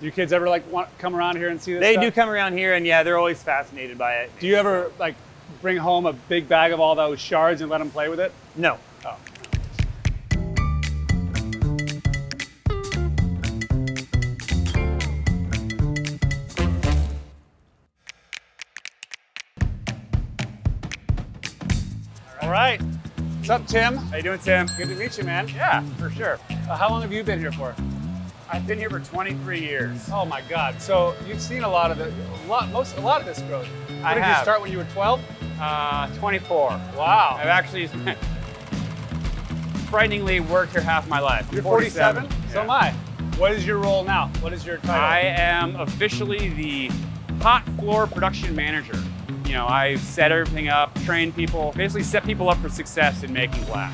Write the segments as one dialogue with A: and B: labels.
A: Do you kids ever like want come around here and see this?
B: They
A: stuff?
B: do come around here, and yeah, they're always fascinated by it.
A: Do you ever like bring home a big bag of all those shards and let them play with it?
B: No.
A: Oh. All right. What's up, Tim?
B: How you doing, Tim?
A: Good to meet you, man.
B: Yeah, for sure.
A: Uh, how long have you been here for?
B: I've been here for 23 years.
A: Oh my God! So you've seen a lot of the, a lot, most, a lot of this growth. When
B: I
A: did
B: have.
A: you start when you were 12?
B: Uh, 24.
A: Wow.
B: I've actually frighteningly worked here half my life.
A: You're 47. So
B: Yeah.
A: am I. What is your role now? What is your title?
B: I am officially the hot floor production manager. You know, I set everything up, train people, basically set people up for success in making glass.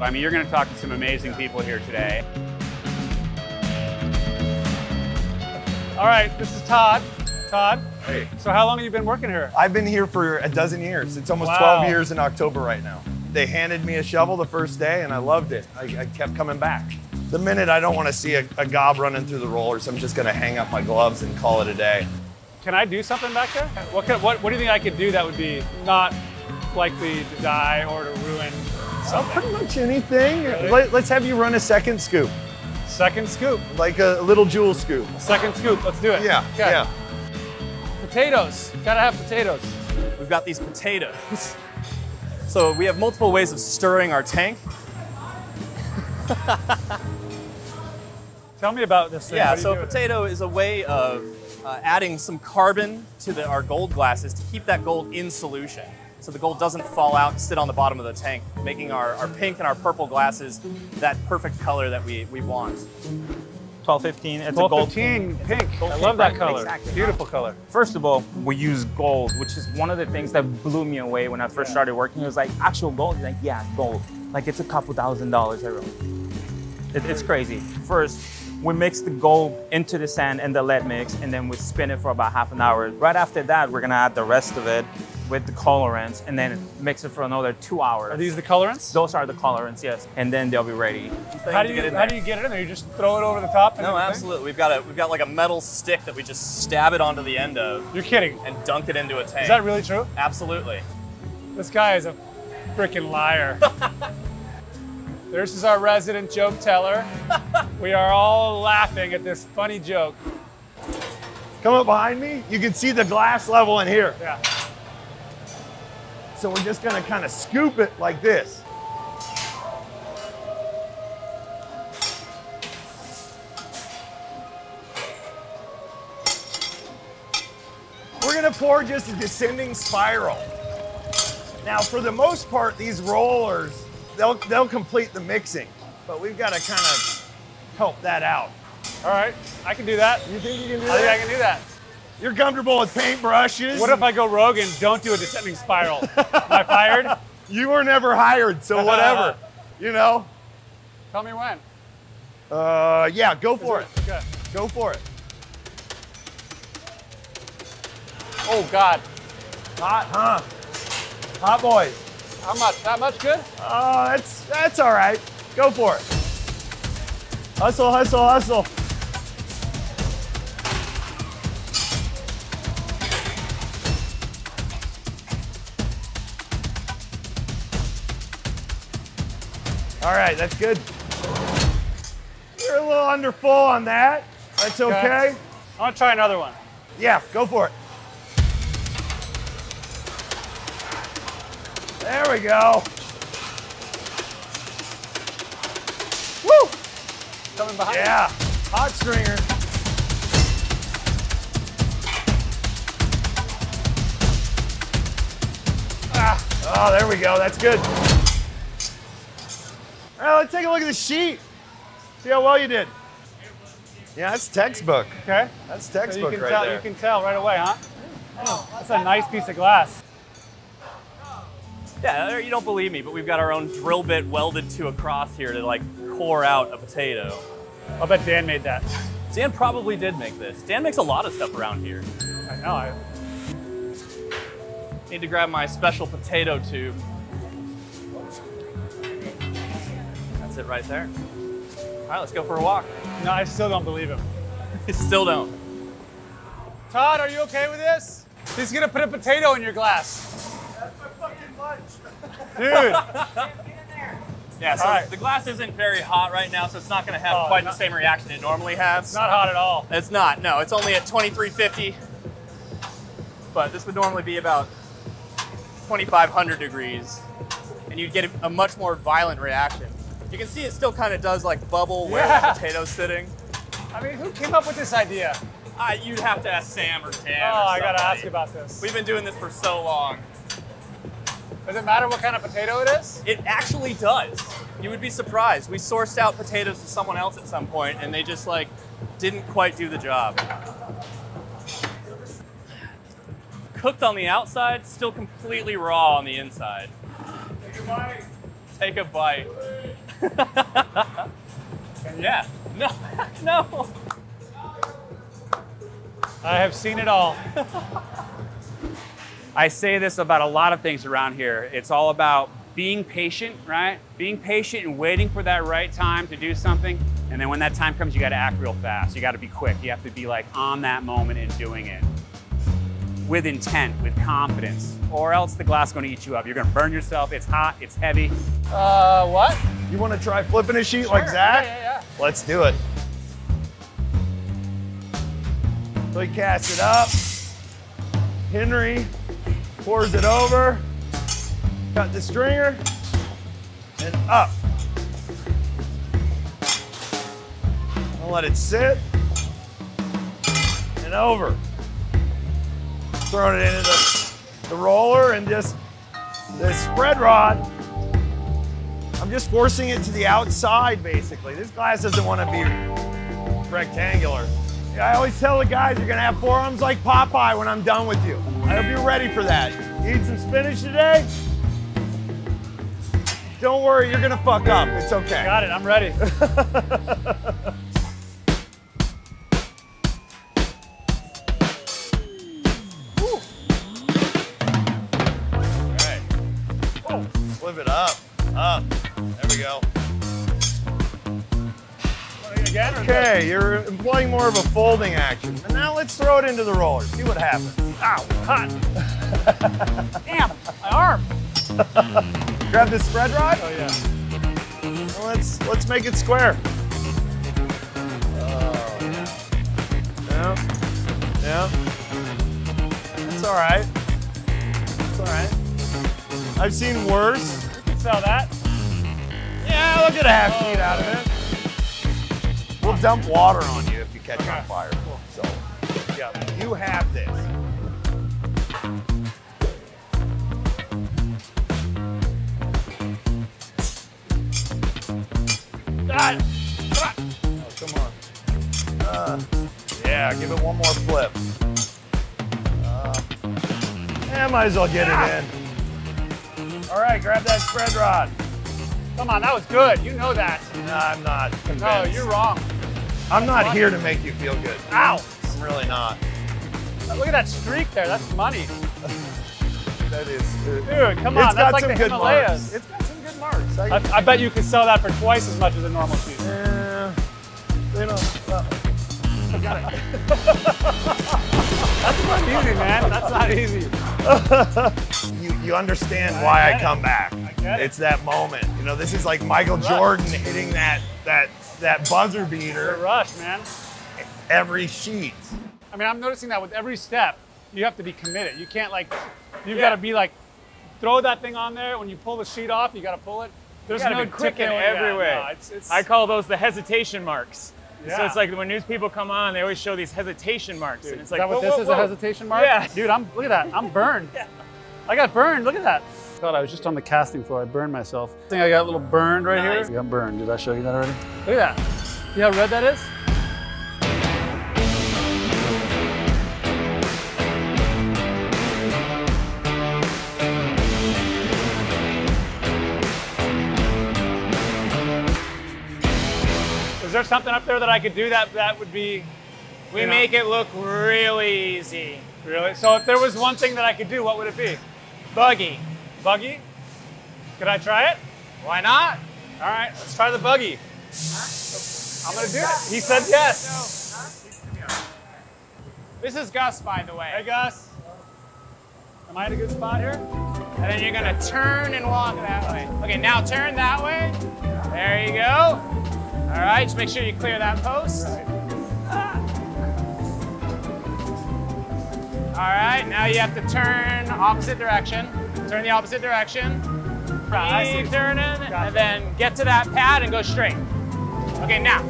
B: I mean, you're going to talk to some amazing people here today.
A: All right, this is Todd. Todd.
C: Hey.
A: So how long have you been working here?
C: I've been here for a dozen years. It's almost
A: Wow.
C: 12 years in October right now. They handed me a shovel the first day and I loved it. I, I kept coming back. The minute I don't want to see a, a gob running through the rollers, I'm just going to hang up my gloves and call it a day.
A: Can I do something back there? What, can, what, what do you think I could do that would be not likely to die or to ruin
C: Oh,
A: something?
C: pretty much anything.
A: Really?
C: Let, us have you run a second scoop,
A: Second scoop.
C: like a little jewel scoop.
A: Second scoop. Let's do it.
C: Yeah,
A: Okay.
C: yeah.
A: Potatoes. Gotta have potatoes.
D: We've got these potatoes. So we have multiple ways of stirring our tank.
A: Tell me about this thing.
D: Yeah,
A: What do you
D: so a potato is a way of uh, adding some carbon to the, our gold glasses to keep that gold in solution. So the gold doesn't fall out and sit on the bottom of the tank, making our, our pink and our purple glasses that perfect color that we, we want.
E: 1215. It's a gold.
A: 1215 pink.
E: Gold
A: I
E: pink,
A: love that
E: right?
A: color.
E: Exactly.
A: Beautiful color.
E: First of all, we use gold, which is one of the things that blew me away when I first started working. It was like actual gold. It's like yeah, gold. Like it's a couple thousand dollars. I wrote. It, it's crazy. First, we mix the gold into the sand and the lead mix, and then we spin it for about half an hour. Right after that, we're gonna add the rest of it with the colorants, and then mix it for another two hours.
A: Are these the colorants?
E: Those are the colorants, yes, and then they'll be ready.
A: How do you
D: get in
A: how do you get it in there? You just throw it over the top? and
D: No,
A: everything?
D: absolutely. We've got a we've got like a metal stick that we just stab it onto the end of
A: You're kidding.
D: and dunk it into a tank.
A: Is that really true?
D: Absolutely.
A: This guy is a freaking liar. this is our resident joke teller. we are all laughing at this funny joke.
C: Come up behind me. You can see the glass level in here.
A: Yeah.
C: So we're just going to kind of scoop it like this. We're going to pour just a descending spiral. Now, for the most part, these rollers, they'll, they'll complete the mixing, but we've got to kind of help that out.
A: All right. I can do that.
C: You think you can do
A: I think I can do that.
C: You're comfortable with paintbrushes?
A: What if I go rogue and don't do a descending spiral? Am I fired?
C: You were never hired, so whatever. you know?
A: Tell me when.
C: Uh, yeah, go for it.
A: Okay.
C: Go for it.
A: Oh God.
C: Hot, huh? Hot boys.
A: How much? That much good?
C: Oh, that's that's all right. Go for it. Hustle, hustle, hustle. All right, that's good. You're a little under full on that. That's
A: Okay.
C: okay.
A: I want to try another one.
C: Yeah, go for it. There we go. Woo!
A: Coming behind.
C: Yeah, hot stringer. Ah, oh, there we go. That's good. All right, let's take a look at the sheet. See how well you did. Yeah, that's textbook.
A: Okay.
C: That's
A: So you
C: textbook
A: can
C: right
A: tell.
C: there.
A: You can tell right away, huh? That's a nice piece of glass.
D: Yeah, uh, you don't believe me, but we've got our own drill bit welded to a cross here to like core out a potato.
A: I'll bet Dan made that.
D: Dan probably did make this. Dan makes a lot of stuff around here.
A: I know. I,
D: Need to grab my special potato tube. That's it right there. All right, let's go for a walk.
A: no, I still don't believe him.
D: Still don't.
A: Todd, are you okay with this? He's gonna put a potato in your glass. That's my fucking lunch. Dude,
D: Yeah, so
A: All right.
D: the glass isn't very hot right now, so it's not going to have
A: Oh,
D: quite
A: not-
D: the same reaction it normally has.
A: not hot at all.
D: It's not. No, it's only at 2350. But this would normally be about 2500 degrees, and you'd get a, a much more violent reaction. You can see it still kind of does like bubble where
A: Yeah.
D: the potato's sitting.
A: I mean, who came up with this idea?
D: Uh, you'd have to ask Sam or Tam.
A: Oh,
D: or
A: I gotta ask about this.
D: We've been doing this for so long.
A: Does it matter what kind of potato it is?
D: It actually does. You would be surprised. We sourced out potatoes to someone else at some point, and they just like didn't quite do the job. Cooked on the outside, still completely raw on the inside. Take a bite. Take a bite. yeah. No. no.
A: I have seen it all.
B: I say this about a lot of things around here. It's all about being patient, right? Being patient and waiting for that right time to do something. And then when that time comes, you got to act real fast. You got to be quick. You have to be like on that moment and doing it with intent, with confidence, or else the glass is going to eat you up. You're going to burn yourself. It's hot. It's heavy.
A: Uh, what?
C: You want to try flipping a sheet like that?
A: Yeah, yeah,
C: Let's do it. So he casts it up. Henry pours it over. Cut the stringer and up. I'll let it sit and over. Throwing it into the, the roller and just the spread rod I'm just forcing it to the outside, basically. This glass doesn't want to be rectangular. I always tell the guys you're gonna have forearms like Popeye when I'm done with you. I hope you're ready for that. Eat some spinach today? Don't worry, you're gonna fuck up. It's okay.
A: Got it. I'm ready.
C: up. Up. There we go.
A: Again? or
C: Okay, you're employing more of a folding action. And now let's throw it into the roller. See what happens.
A: Ow, hot. Damn, my arm.
C: Grab this spread rod.
A: Oh yeah.
C: Well, let's let's make it square. Oh yeah. Yeah. Yeah. That's all right. That's all right. I've seen worse.
A: Sell that.
C: Yeah, we'll get a half sheet out of it. We'll dump water on you if you catch on fire. So, yeah, you have this. Ah, ah. Oh, come on. Uh, yeah, give it one more flip. Uh, yeah, might as well get it in. All right, grab that spread rod.
A: Come on, that was good. You know that.
C: No, I'm not convinced.
A: No, you're wrong.
C: I'm not here to make you feel good.
A: Ow!
C: I'm really not.
A: Look at that streak there. That's money.
C: That is.
A: Dude, come
C: It's
A: on.
C: got
A: That's like
C: some
A: the
C: good
A: Himalayas.
C: marks. It's got some good marks. I,
A: I, I bet you could sell that for twice as much as a normal sheet.
C: Eh, they don't. well,
A: That's not easy, man. That's not easy.
C: You, you understand why I
A: get it.
C: come back.
A: get it.
C: It's that moment. You know, this is like Michael
A: Right.
C: Jordan hitting that that that buzzer
A: The
C: beater
A: rush, man.
C: every sheet.
A: I mean, I'm noticing that with every step, you have to be committed. You can't like, you've
B: Yeah.
A: got to be like, throw that thing on there. When you pull the sheet off, you got to pull it. There's
E: gotta
A: no
E: be quick in
A: tipping.
E: every
A: Yeah,
E: way.
A: no, it's, it's,
E: I call those the hesitation marks. So it's like when news people come on, they always show these hesitation marks, and it's
A: is
E: like,
A: that what
E: whoa,
A: this
E: whoa,
A: is
E: whoa.
A: a hesitation mark?
E: Yeah.
A: Dude, I'm look at that. I'm burned. I got burned. Look at that. Thought I was just on the casting floor. I burned myself. I think I got a little burned right
D: Nice.
A: here. I got burned. Did I show you that already? Look at that. See how red that is? Is there something up there that I could do that that would be
E: We
A: You know.
E: make it look really easy.
A: really? So if there was one thing that I could do, what would it be?
E: Buggy.
A: Buggy? Could I try it?
E: Why not?
A: All right, let's try the buggy. I'm gonna do it. He said yes. This is Gus, by the way. Hey, Gus. Am I in a good spot here? And then you're gonna turn and walk that way. Okay, now turn that way. There you go. All right, just make sure you clear that post. All right, now you have to turn opposite direction. Turn the opposite direction. Ah, Keep turning, and then get to that pad and go straight. Okay, now,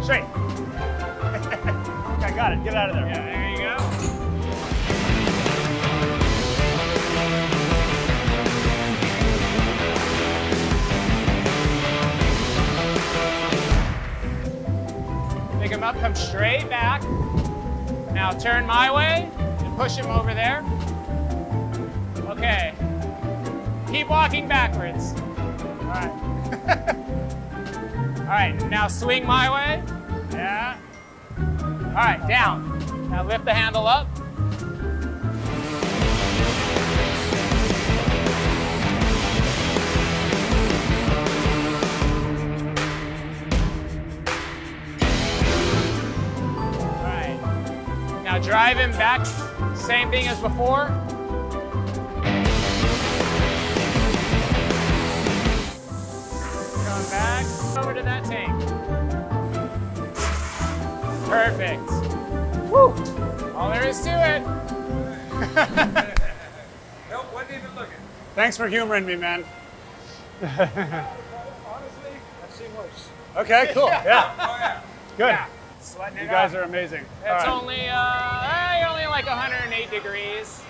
A: straight.
C: I got it. Get out of there.
A: Yeah, there you go. Pick him up, come straight back. Now turn my way push him over there. Okay. Keep walking backwards. All right. All right, now swing my way. Yeah. All right, down. Now lift the handle up. All right. Now drive him back. Same thing as before. Come back over to that tank. Perfect. Woo! All there is to it.
F: Nope, wasn't even looking.
A: Thanks for humoring me, man.
F: Honestly, I've seen worse.
A: Okay, cool. Yeah,
F: Oh yeah.
A: good.
F: Sweating
A: You
F: it
A: guys
F: out.
A: are amazing.
B: It's
A: All right.
B: only uh, eh, you're only like 108 degrees.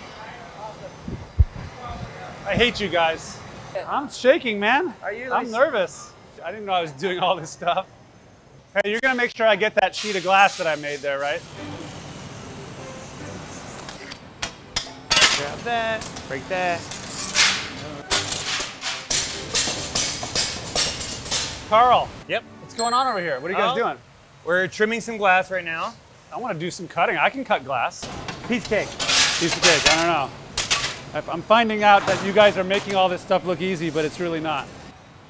A: I hate you guys. I'm shaking, man.
F: Are you,
A: I'm nervous. I didn't know I was doing all this stuff. Hey, you're gonna make sure I get that sheet of glass that I made there, right?
E: Grab that, break that.
A: Carl,
C: Yep.
A: what's going on over here? What are you guys
C: Oh.
A: doing?
C: We're trimming some glass right now.
A: I want to do some cutting. I can cut glass.
C: Piece cake.
A: Piece of cake. I don't know. I'm finding out that you guys are making all this stuff look easy, but it's really not.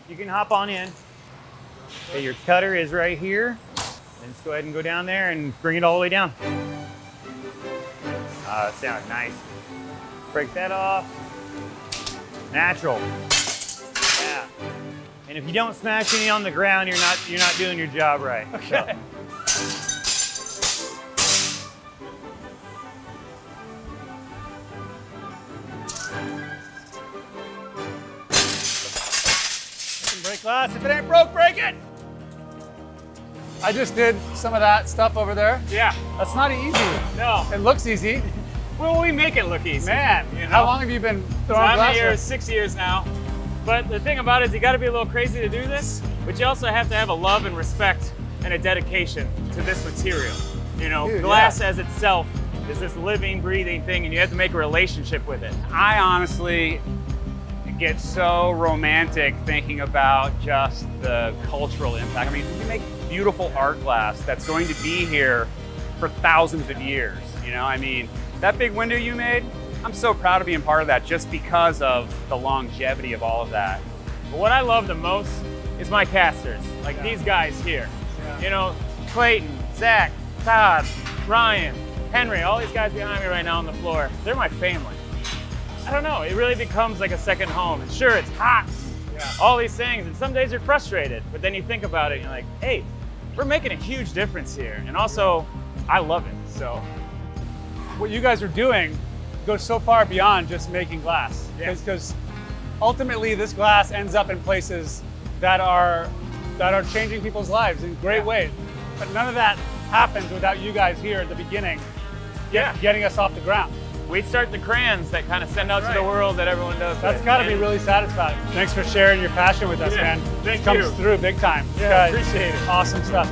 C: You can hop on in. Okay, your cutter is right here. And just go ahead and go down there and bring it all the way down. Ah, that sounds nice. Break that off. Natural. And if you don't smash any on the ground, you're not you're not doing your job right. Okay.
A: Break glass. If it ain't broke, break it. I just did some of that stuff over there.
F: Yeah.
A: That's not easy.
F: No.
A: It looks easy.
F: Well, we make it look easy.
A: Man,
F: You
A: how long have you been
F: So
A: throwing
F: I'm
A: glass?
F: here six years now. But the thing about it is you got to be a little crazy to do this, but you also have to have a love and respect and a dedication to this material. You know,
A: Dude,
F: glass
A: yeah.
F: as itself is this living, breathing thing, and you have to make a relationship with it.
B: I honestly get so romantic thinking about just the cultural impact. I mean, you make beautiful art glass that's going to be here for thousands of years. You know, I mean, that big window you made, I'm so proud of being part of that just because of the longevity of all of that.
F: But what I love the most is my casters, like these guys here. You know, Clayton, Zach, Todd, Ryan, Henry, all these guys behind me right now on the floor, they're my family. I don't know, it really becomes like a second home. And sure, it's hot, all these things, and some days you're frustrated, but then you think about it and you're like, hey, we're making a huge difference here. And also, I love it, so.
A: what you guys are doing goes so far beyond just making glass.
F: Yeah.
A: Because ultimately this glass ends up in places that are that are changing people's lives in great
F: Yeah.
A: ways. But none of that happens without you guys here at the beginning
F: Yeah.
A: getting us off the ground.
F: We start the crayons that kind of send out to the world that everyone does.
A: That's got to be really satisfying. Thanks for sharing your passion with us,
F: Yeah,
A: man.
F: thank
A: it comes
F: you.
A: through big time.
F: Yeah,
A: Guys,
F: appreciate it.
A: Awesome stuff.